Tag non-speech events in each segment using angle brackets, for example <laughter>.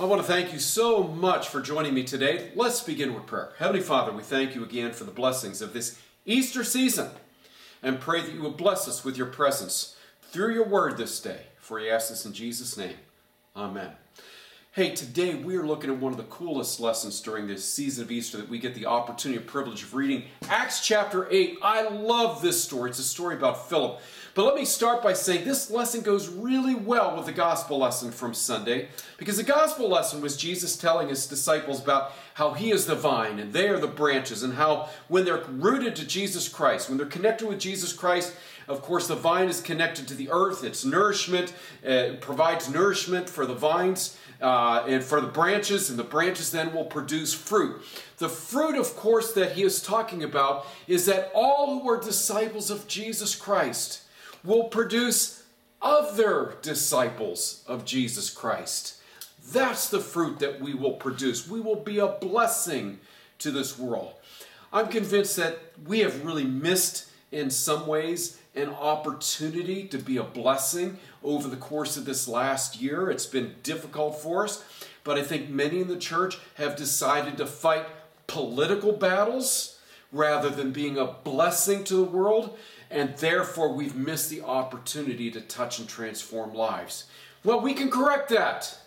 I want to thank you so much for joining me today. Let's begin with prayer. Heavenly Father, we thank you again for the blessings of this Easter season and pray that you will bless us with your presence through your word this day. For we ask this in Jesus' name. Amen. Hey, today we are looking at one of the coolest lessons during this season of Easter that we get the opportunity and privilege of reading. Acts chapter 8. I love this story. It's a story about Philip. But let me start by saying this lesson goes really well with the gospel lesson from Sunday because the gospel lesson was Jesus telling his disciples about how he is the vine and they are the branches, and how when they're rooted to Jesus Christ, when they're connected with Jesus Christ, of course, the vine is connected to the earth. It's nourishment, it provides nourishment for the vines uh, and for the branches, and the branches then will produce fruit. The fruit, of course, that he is talking about is that all who are disciples of Jesus Christ will produce other disciples of Jesus Christ. That's the fruit that we will produce. We will be a blessing to this world. I'm convinced that we have really missed, in some ways, an opportunity to be a blessing over the course of this last year. It's been difficult for us, but I think many in the church have decided to fight political battles rather than being a blessing to the world and therefore we've missed the opportunity to touch and transform lives. Well, we can correct that.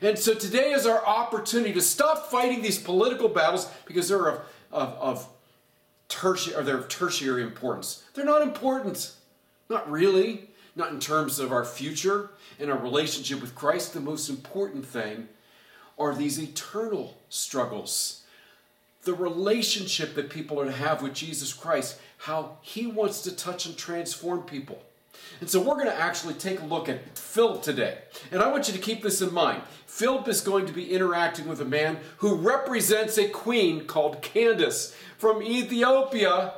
And so today is our opportunity to stop fighting these political battles because they're of, of, of tertiary, or they're of tertiary importance. They're not important. Not really. Not in terms of our future and our relationship with Christ. The most important thing are these eternal struggles the relationship that people are to have with Jesus Christ, how he wants to touch and transform people. And so we're going to actually take a look at Philip today. And I want you to keep this in mind. Philip is going to be interacting with a man who represents a queen called Candace from Ethiopia.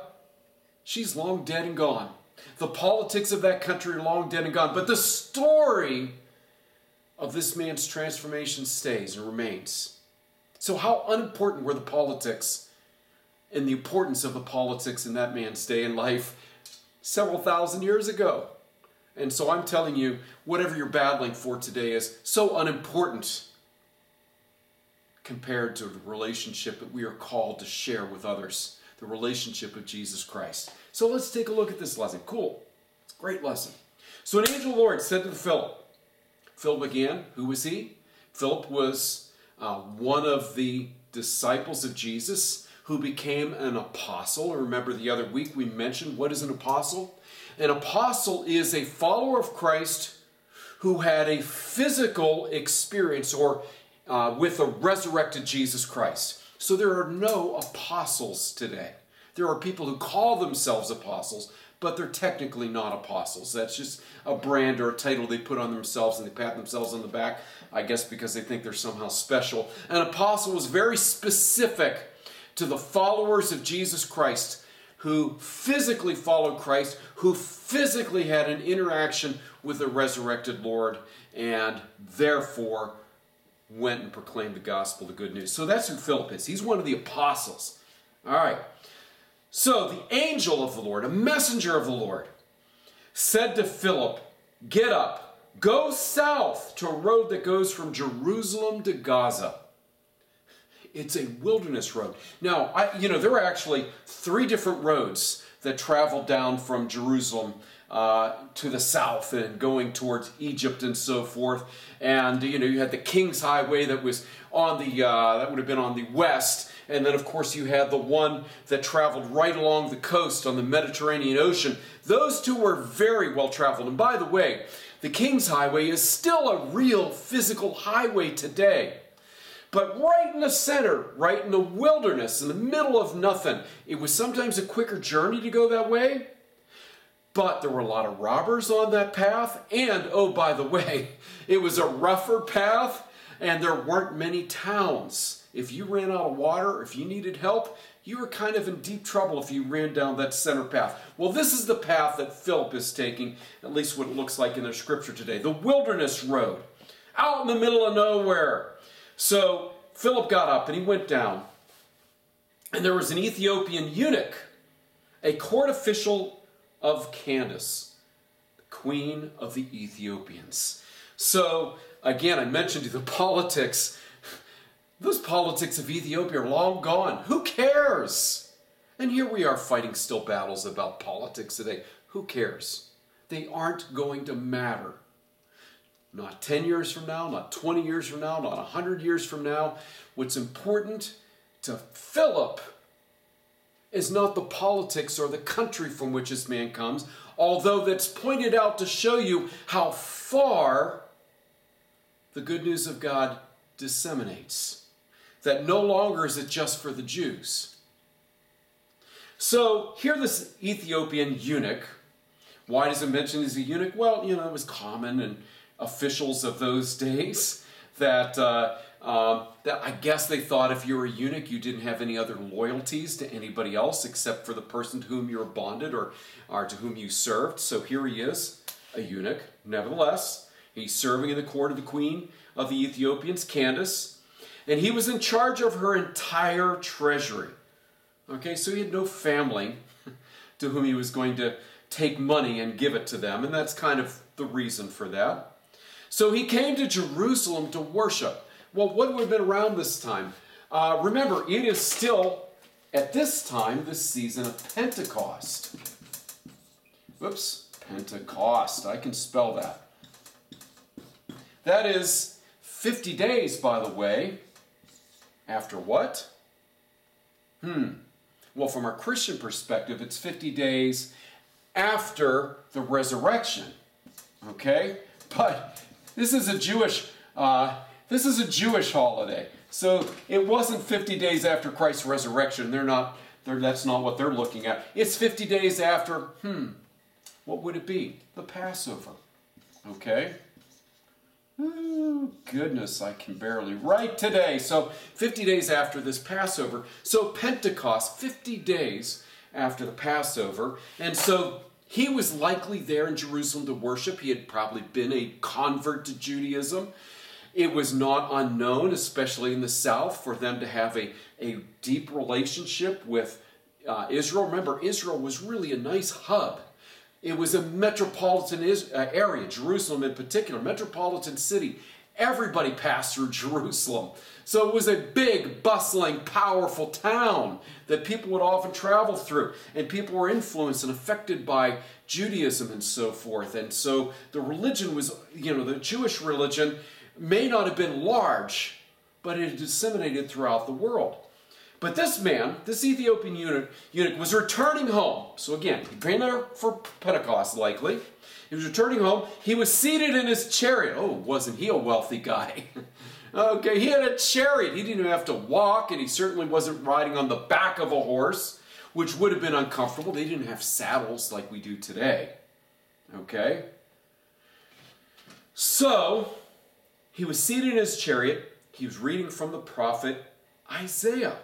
She's long dead and gone. The politics of that country are long dead and gone. But the story of this man's transformation stays and remains. So, how unimportant were the politics and the importance of the politics in that man's day in life several thousand years ago? And so, I'm telling you, whatever you're battling for today is so unimportant compared to the relationship that we are called to share with others the relationship of Jesus Christ. So, let's take a look at this lesson. Cool. Great lesson. So, an angel Lord said to Philip, Philip again, who was he? Philip was uh, one of the disciples of Jesus who became an apostle. Remember the other week we mentioned what is an apostle? An apostle is a follower of Christ who had a physical experience or uh, with a resurrected Jesus Christ. So there are no apostles today. There are people who call themselves apostles, but they're technically not apostles. That's just a brand or a title they put on themselves and they pat themselves on the back, I guess because they think they're somehow special. An apostle was very specific to the followers of Jesus Christ who physically followed Christ, who physically had an interaction with the resurrected Lord, and therefore went and proclaimed the gospel, the good news. So that's who Philip is. He's one of the apostles. All right. So the angel of the Lord, a messenger of the Lord, said to Philip, Get up, go south to a road that goes from Jerusalem to Gaza. It's a wilderness road. Now, I, you know, there are actually three different roads that traveled down from Jerusalem uh, to the south and going towards Egypt and so forth. And you know, you had the King's Highway that was on the uh, that would have been on the west, and then, of course, you had the one that traveled right along the coast on the Mediterranean Ocean. Those two were very well traveled. And by the way, the King's Highway is still a real physical highway today. But right in the center, right in the wilderness, in the middle of nothing, it was sometimes a quicker journey to go that way. But there were a lot of robbers on that path. And, oh, by the way, <laughs> it was a rougher path and there weren't many towns if you ran out of water, if you needed help, you were kind of in deep trouble if you ran down that center path. Well, this is the path that Philip is taking, at least what it looks like in the scripture today the wilderness road, out in the middle of nowhere. So Philip got up and he went down, and there was an Ethiopian eunuch, a court official of Candace, the queen of the Ethiopians. So again, I mentioned the <laughs> politics. Those politics of Ethiopia are long gone. Who cares? And here we are fighting still battles about politics today. Who cares? They aren't going to matter. Not 10 years from now, not 20 years from now, not 100 years from now. What's important to Philip is not the politics or the country from which this man comes, although that's pointed out to show you how far the good news of God disseminates. That no longer is it just for the Jews. So here, this Ethiopian eunuch. Why does it mention he's a eunuch? Well, you know, it was common and officials of those days that uh, um, that I guess they thought if you were a eunuch, you didn't have any other loyalties to anybody else except for the person to whom you were bonded or, or to whom you served. So here he is, a eunuch. Nevertheless, he's serving in the court of the queen of the Ethiopians, Candace, and he was in charge of her entire treasury. Okay, so he had no family <laughs> to whom he was going to take money and give it to them, and that's kind of the reason for that. So he came to Jerusalem to worship. Well, what would have been around this time? Uh, remember, it is still, at this time, the season of Pentecost. Whoops, Pentecost. I can spell that. That is 50 days, by the way, after what? Hmm. Well, from a Christian perspective, it's 50 days after the resurrection. Okay? But this is a Jewish uh, this is a Jewish holiday. So it wasn't 50 days after Christ's resurrection. They're not, they're, that's not what they're looking at. It's 50 days after, hmm, what would it be? The Passover. Okay? Ooh, goodness, I can barely write today. So 50 days after this Passover. So Pentecost, 50 days after the Passover. And so he was likely there in Jerusalem to worship. He had probably been a convert to Judaism. It was not unknown, especially in the South, for them to have a, a deep relationship with uh, Israel. Remember, Israel was really a nice hub. It was a metropolitan uh, area, Jerusalem in particular, metropolitan city. Everybody passed through Jerusalem. So it was a big, bustling, powerful town that people would often travel through. And people were influenced and affected by Judaism and so forth. And so the religion was, you know, the Jewish religion may not have been large, but it disseminated throughout the world. But this man, this Ethiopian eunuch, eunuch was returning home. So again, he'd been there for Pentecost likely. He was returning home. He was seated in his chariot. Oh, wasn't he a wealthy guy? <laughs> okay, he had a chariot. He didn't even have to walk, and he certainly wasn't riding on the back of a horse, which would have been uncomfortable. They didn't have saddles like we do today. Okay? So, he was seated in his chariot. He was reading from the prophet Isaiah.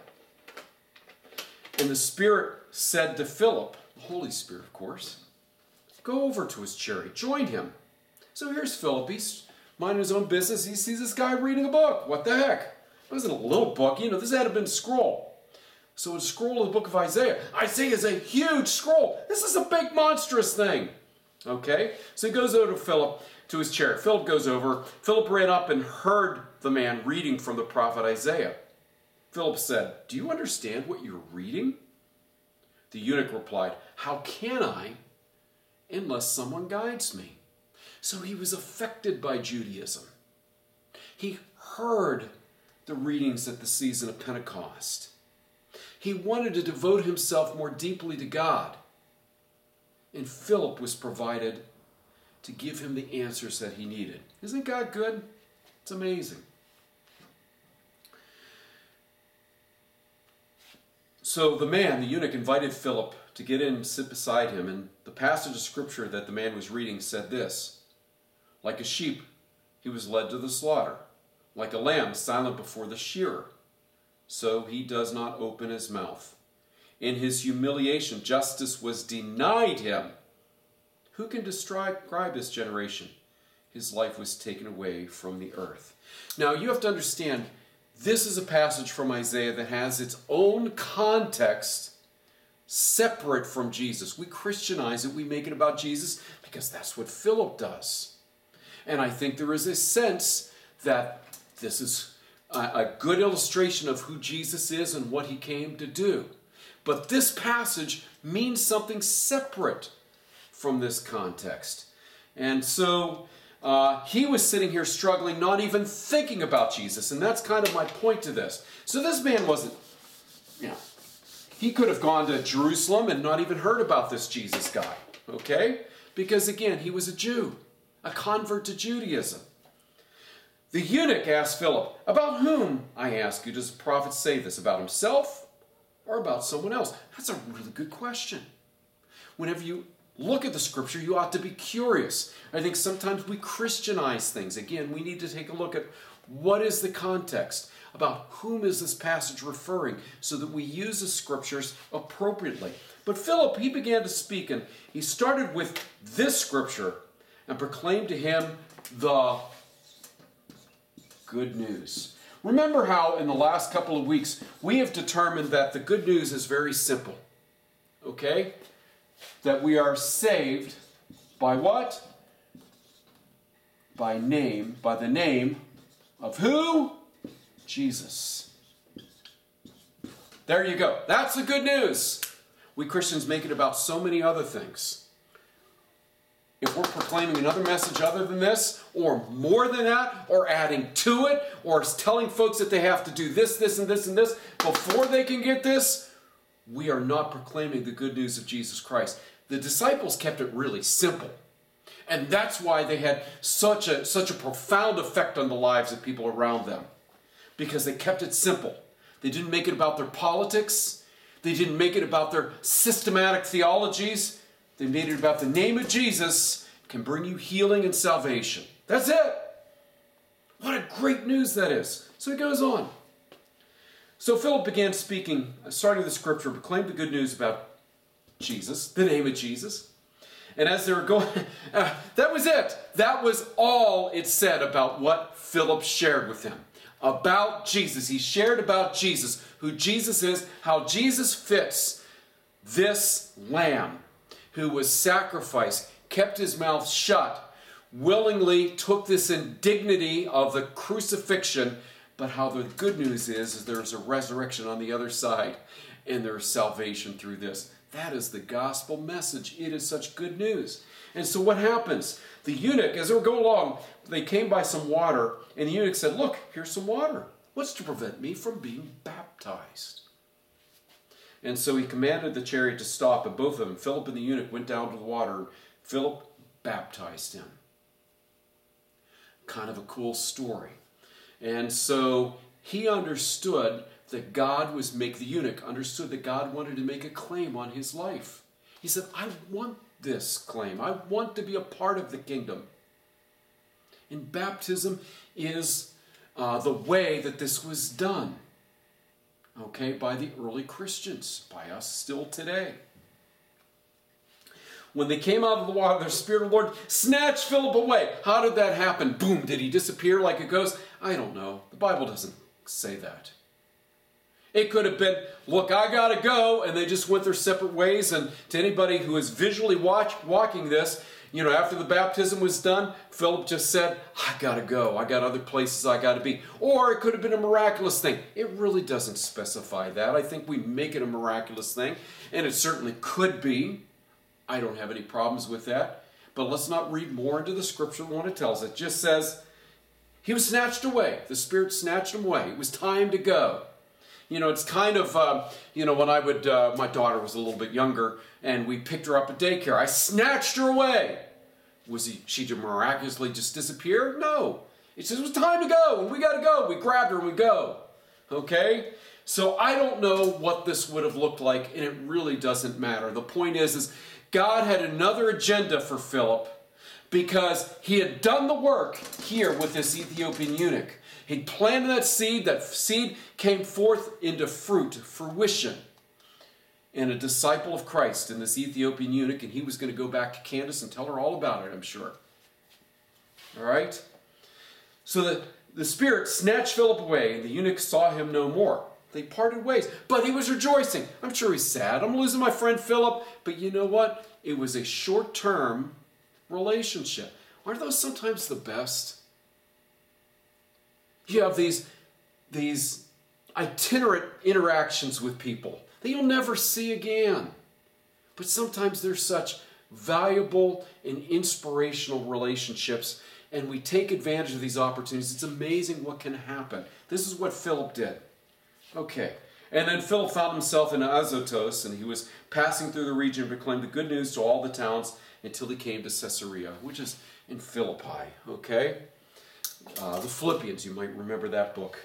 And the Spirit said to Philip, the Holy Spirit, of course, go over to his chariot, join him. So here's Philip. He's minding his own business. He sees this guy reading a book. What the heck? It wasn't a little book. You know, this had been a scroll. So a scroll of the book of Isaiah. Isaiah is a huge scroll. This is a big, monstrous thing. Okay? So he goes over to Philip to his chair. Philip goes over. Philip ran up and heard the man reading from the prophet Isaiah. Philip said, Do you understand what you're reading? The eunuch replied, How can I unless someone guides me? So he was affected by Judaism. He heard the readings at the season of Pentecost. He wanted to devote himself more deeply to God. And Philip was provided to give him the answers that he needed. Isn't God good? It's amazing. So the man, the eunuch, invited Philip to get in and sit beside him, and the passage of scripture that the man was reading said this Like a sheep, he was led to the slaughter, like a lamb silent before the shearer. So he does not open his mouth. In his humiliation, justice was denied him. Who can describe this generation? His life was taken away from the earth. Now, you have to understand, this is a passage from Isaiah that has its own context separate from Jesus. We Christianize it, we make it about Jesus because that's what Philip does. And I think there is a sense that this is a, good illustration of who Jesus is and what he came to do. But this passage means something separate from this context. And so uh, he was sitting here struggling, not even thinking about Jesus. And that's kind of my point to this. So this man wasn't, you know, he could have gone to Jerusalem and not even heard about this Jesus guy, okay? Because again, he was a Jew, a convert to Judaism. The eunuch asked Philip, About whom, I ask you, does the prophet say this? About himself or about someone else? That's a really good question. Whenever you look at the scripture, you ought to be curious. I think sometimes we Christianize things. Again, we need to take a look at what is the context about whom is this passage referring so that we use the scriptures appropriately. But Philip, he began to speak and he started with this scripture and proclaimed to him the good news. Remember how in the last couple of weeks we have determined that the good news is very simple. Okay? That we are saved by what? By name, by the name of who? Jesus. There you go. That's the good news. We Christians make it about so many other things. If we're proclaiming another message other than this, or more than that, or adding to it, or telling folks that they have to do this, this, and this, and this before they can get this, we are not proclaiming the good news of Jesus Christ. The disciples kept it really simple. And that's why they had such a, such a profound effect on the lives of people around them because they kept it simple. They didn't make it about their politics, they didn't make it about their systematic theologies. They made it about the name of Jesus can bring you healing and salvation. That's it. What a great news that is. So he goes on. So Philip began speaking, starting the scripture, proclaimed the good news about Jesus, the name of Jesus. And as they were going, <laughs> uh, that was it. That was all it said about what Philip shared with him about Jesus. He shared about Jesus, who Jesus is, how Jesus fits this lamb who was sacrificed, kept his mouth shut, willingly took this indignity of the crucifixion, but how the good news is, is there's a resurrection on the other side and there's salvation through this. That is the gospel message. It is such good news. And so what happens? The eunuch, as they going along, they came by some water, and the eunuch said, Look, here's some water. What's to prevent me from being baptized? And so he commanded the chariot to stop, and both of them, Philip and the eunuch, went down to the water. and Philip baptized him. Kind of a cool story. And so he understood that God was make the eunuch understood that God wanted to make a claim on his life. He said, I want this claim. I want to be a part of the kingdom. And baptism is uh, the way that this was done, okay, by the early Christians, by us still today. When they came out of the water, the Spirit of the Lord snatched Philip away. How did that happen? Boom, did he disappear like a ghost? I don't know. The Bible doesn't say that. It could have been, look, I got to go, and they just went their separate ways. And to anybody who is visually watch, walking this, you know, after the baptism was done, Philip just said, I got to go. I got other places I got to be. Or it could have been a miraculous thing. It really doesn't specify that. I think we make it a miraculous thing, and it certainly could be. I don't have any problems with that. But let's not read more into the scripture than what it tells. Us. It just says, he was snatched away. The Spirit snatched him away. It was time to go. You know, it's kind of, uh, you know, when I would, uh, my daughter was a little bit younger and we picked her up at daycare, I snatched her away. Was he, she miraculously just disappear? No. It says it was time to go and we got to go. We grabbed her and we go. Okay? So I don't know what this would have looked like and it really doesn't matter. The point is, is God had another agenda for Philip because he had done the work here with this Ethiopian eunuch. He planted that seed, that seed came forth into fruit, fruition, and a disciple of Christ in this Ethiopian eunuch, and he was going to go back to Candace and tell her all about it, I'm sure. All right? So the, the Spirit snatched Philip away, and the eunuch saw him no more. They parted ways, but he was rejoicing. I'm sure he's sad. I'm losing my friend Philip, but you know what? It was a short term relationship. aren't those sometimes the best? You have these, these itinerant interactions with people that you'll never see again. But sometimes they're such valuable and inspirational relationships, and we take advantage of these opportunities. It's amazing what can happen. This is what Philip did. Okay. And then Philip found himself in Azotus, and he was passing through the region proclaimed the good news to all the towns until he came to Caesarea, which is in Philippi. Okay? Uh, the Philippians, you might remember that book,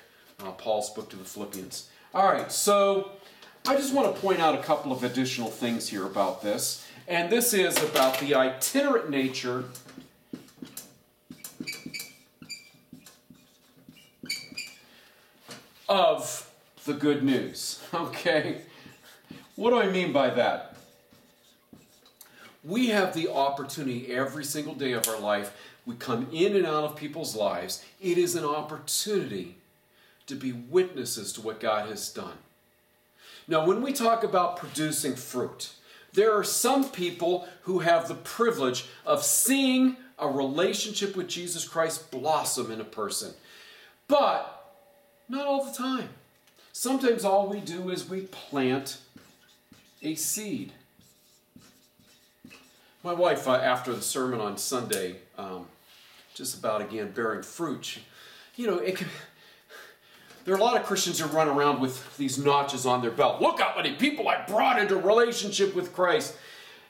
uh, Paul's book to the Philippians. All right, so I just want to point out a couple of additional things here about this. And this is about the itinerant nature of the good news. <laughs> Okay? What do I mean by that? We have the opportunity every single day of our life. We come in and out of people's lives. It is an opportunity to be witnesses to what God has done. Now, when we talk about producing fruit, there are some people who have the privilege of seeing a relationship with Jesus Christ blossom in a person. But not all the time. Sometimes all we do is we plant a seed. My wife, uh, after the sermon on Sunday, um, just about again bearing fruit, you know, it can. There are a lot of Christians who run around with these notches on their belt. Look how many people I brought into relationship with Christ.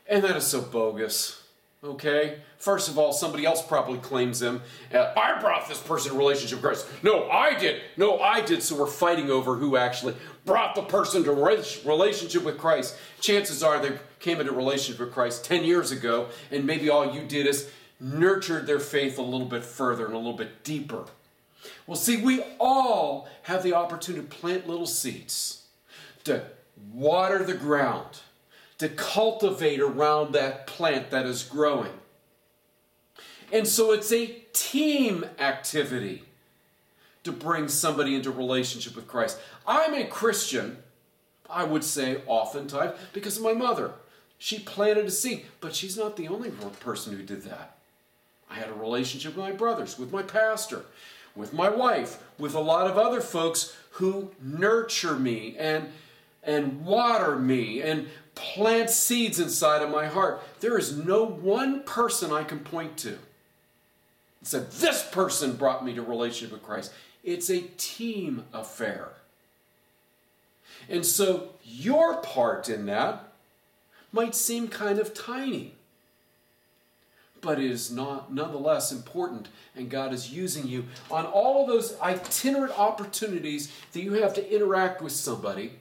And that is so bogus. Okay? First of all, somebody else probably claims them. Uh, I brought this person relationship with Christ. No, I did. No, I did. So we're fighting over who actually brought the person to relationship with Christ. Chances are they came into relationship with Christ 10 years ago, and maybe all you did is nurtured their faith a little bit further and a little bit deeper. Well, see, we all have the opportunity to plant little seeds, to water the ground, to cultivate around that plant that is growing. And so it's a team activity to bring somebody into relationship with Christ. I'm a Christian, I would say oftentimes, because of my mother. She planted a seed, but she's not the only person who did that. I had a relationship with my brothers, with my pastor with my wife, with a lot of other folks who nurture me and and water me and plant seeds inside of my heart. There is no one person I can point to. Said this person brought me to relationship with Christ. It's a team affair. And so your part in that might seem kind of tiny but it is not nonetheless important and god is using you on all of those itinerant opportunities that you have to interact with somebody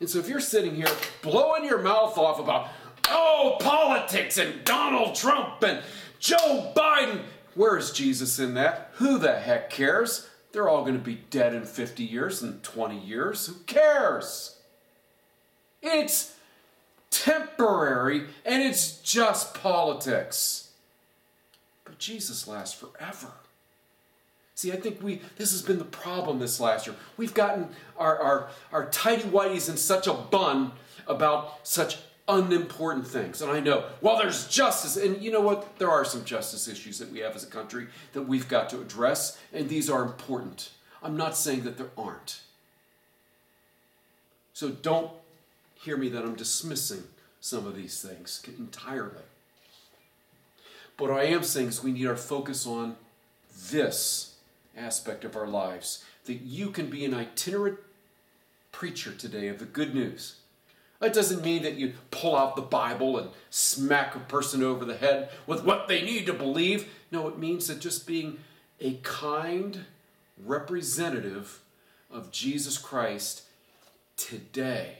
and so if you're sitting here blowing your mouth off about oh politics and donald trump and joe biden where is jesus in that who the heck cares they're all going to be dead in 50 years and 20 years who cares it's temporary and it's just politics. But Jesus lasts forever. See, I think we this has been the problem this last year. We've gotten our, our, our tidy whities in such a bun about such unimportant things. And I know, well, there's justice, and you know what? There are some justice issues that we have as a country that we've got to address, and these are important. I'm not saying that there aren't. So don't hear me that I'm dismissing some of these things entirely. But what I am saying is we need our focus on this aspect of our lives that you can be an itinerant preacher today of the good news. That doesn't mean that you pull out the Bible and smack a person over the head with what they need to believe. No, it means that just being a kind representative of Jesus Christ today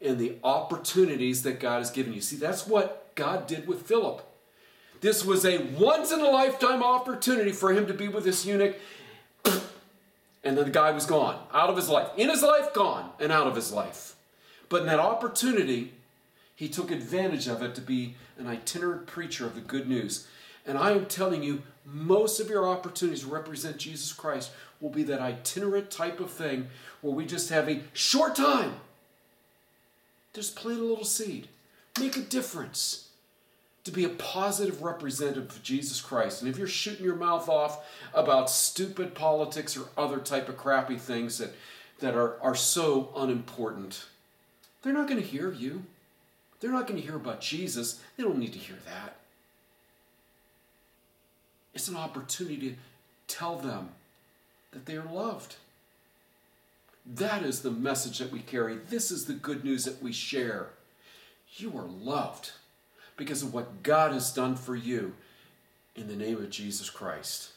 and the opportunities that God has given you. See, that's what God did with Philip. This was a once in a lifetime opportunity for him to be with this eunuch. And then the guy was gone, out of his life. In his life, gone, and out of his life. But in that opportunity, he took advantage of it to be an itinerant preacher of the good news. And I am telling you, most of your opportunities to represent Jesus Christ will be that itinerant type of thing where we just have a short time just plant a little seed. Make a difference. to be a positive representative of Jesus Christ. And if you're shooting your mouth off about stupid politics or other type of crappy things that, that are, are so unimportant, they're not going to hear you. They're not going to hear about Jesus. They don't need to hear that. It's an opportunity to tell them that they are loved. That is the message that we carry. This is the good news that we share. You are loved because of what God has done for you in the name of Jesus Christ.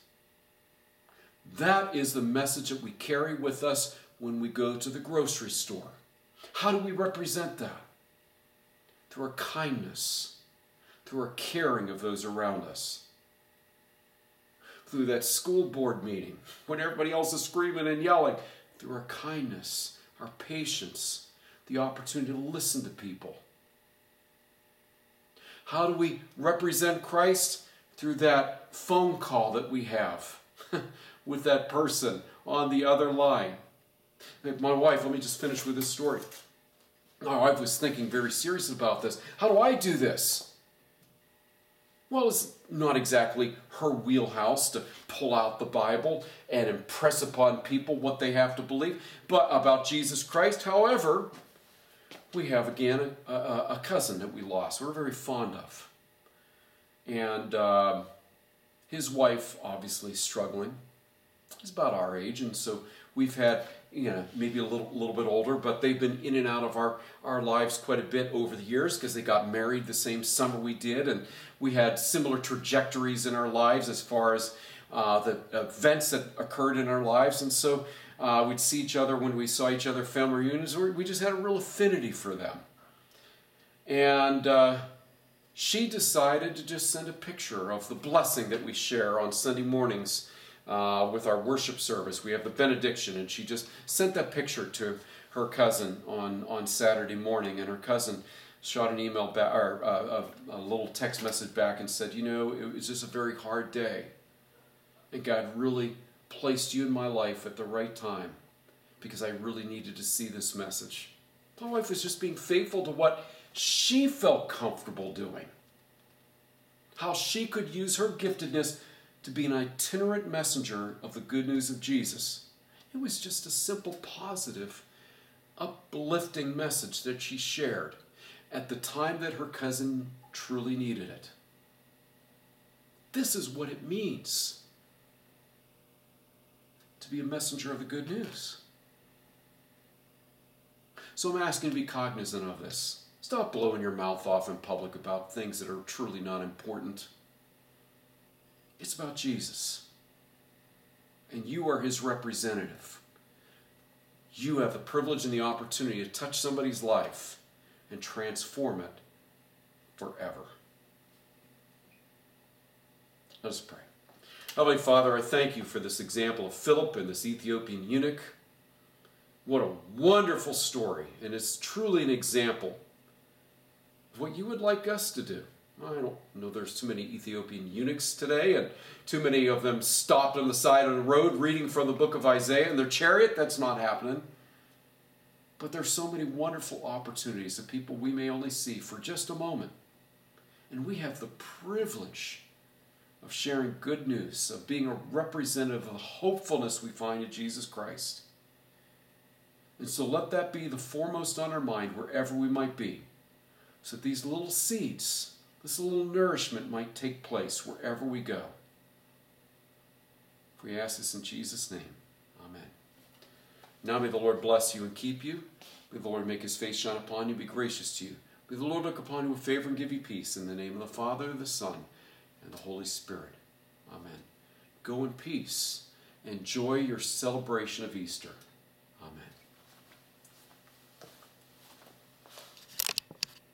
That is the message that we carry with us when we go to the grocery store. How do we represent that? Through our kindness, through our caring of those around us, through that school board meeting when everybody else is screaming and yelling, through our kindness, our patience, the opportunity to listen to people. How do we represent Christ? Through that phone call that we have <laughs> with that person on the other line. My wife, let me just finish with this story. My wife was thinking very seriously about this. How do I do this? Well, it's not exactly her wheelhouse to pull out the Bible and impress upon people what they have to believe but about Jesus Christ. However, we have again a, a, a cousin that we lost. We're very fond of, and uh, his wife obviously struggling. He's about our age, and so we've had you know, maybe a little, little bit older, but they've been in and out of our, our lives quite a bit over the years because they got married the same summer we did, and we had similar trajectories in our lives as far as uh, the events that occurred in our lives, and so uh, we'd see each other when we saw each other family reunions. We just had a real affinity for them, and uh, she decided to just send a picture of the blessing that we share on Sunday mornings uh, with our worship service. We have the benediction, and she just sent that picture to her cousin on, on Saturday morning, and her cousin shot an email back or uh, a, a, little text message back and said, "You know, it was just a very hard day, and God really placed you in my life at the right time because I really needed to see this message." My wife was just being faithful to what she felt comfortable doing. How she could use her giftedness to be an itinerant messenger of the good news of Jesus. It was just a simple, positive, uplifting message that she shared at the time that her cousin truly needed it. This is what it means to be a messenger of the good news. So I'm asking to be cognizant of this. Stop blowing your mouth off in public about things that are truly not important. It's about Jesus. And you are his representative. You have the privilege and the opportunity to touch somebody's life and transform it forever. Let us pray. Heavenly Father, I thank you for this example of Philip and this Ethiopian eunuch. What a wonderful story, and it's truly an example of what you would like us to do. I don't know there's too many Ethiopian eunuchs today, and too many of them stopped on the side of the road reading from the book of Isaiah in their chariot. That's not happening. But there's so many wonderful opportunities of people we may only see for just a moment. And we have the privilege of sharing good news, of being a representative of the hopefulness we find in Jesus Christ. And so let that be the foremost on our mind wherever we might be, so that these little seeds this little nourishment might take place wherever we go. we ask this in Jesus' name. Amen. Now may the Lord bless you and keep you. May the Lord make his face shine upon you, be gracious to you. May the Lord look upon you with favor and give you peace. In the name of the Father, the Son, and the Holy Spirit. Amen. Go in peace. Enjoy your celebration of Easter.